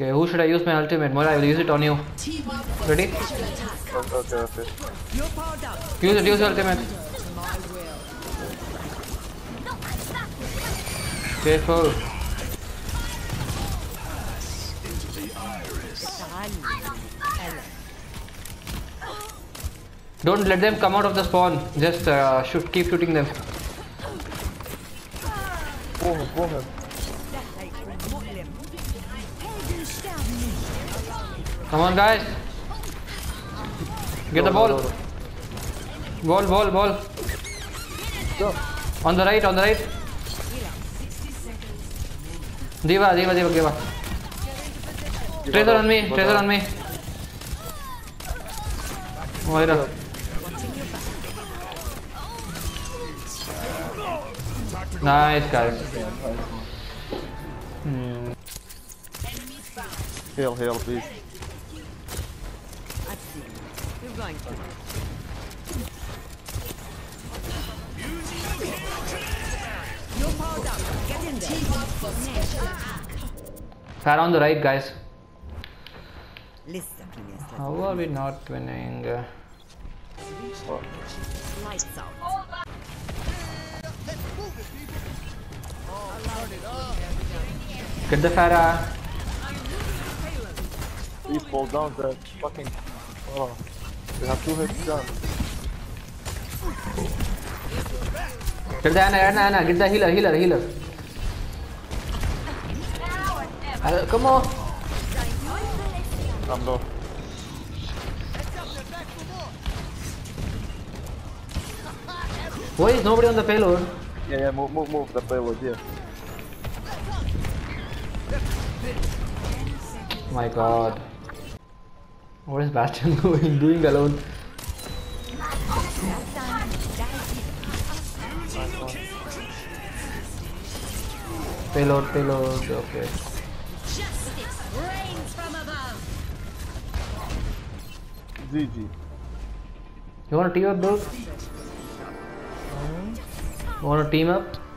Okay, who should I use my ultimate? Moira, I will use it on you. Ready? Okay, okay. Use it, use your ultimate. Careful. Don't let them come out of the spawn. Just uh, shoot, keep shooting them. Pull him, pull him. Come on, guys. Get the ball. Ball, ball, ball. On the right, on the right. D.Va, D.Va, D.Va, D.Va. Tracer on me, tracer on me. Moira. Nice, guys. Hmm. Heal, heal, please. We're going to. You're powered up. Get in there. Far on the right, guys. Listen, How are we not winning? Uh, Lights out. Get the Pharah. Please fall down the fucking. Oh. We have two hits done. Get the Ana, Ana, Ana. Get the healer, healer, healer. Uh, come on. I'm low. Why is nobody on the payload? Yeah, yeah, move, move, move. The payload, yeah. My god. What is Bastion doing, doing alone? Payload, payload, okay. GG. You wanna team up, bro? You wanna team up?